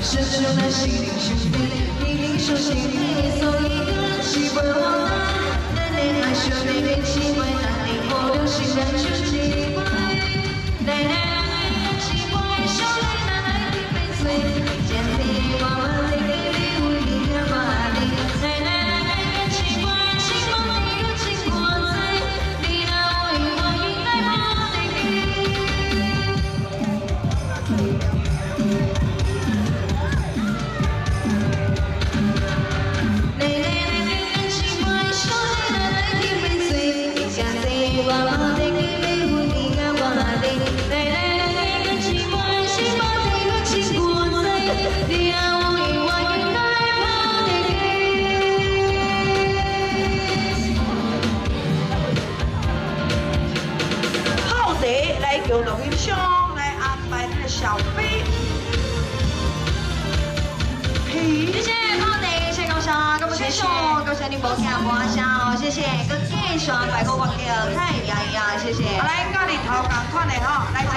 Just your machine, you feel it, feeling so shady, so 由龙英雄来安排你的小飞。谢谢毛弟谢谢。高翔高木高翔你不要不要哦谢谢。good good 太谢。谢来看你头前看的后来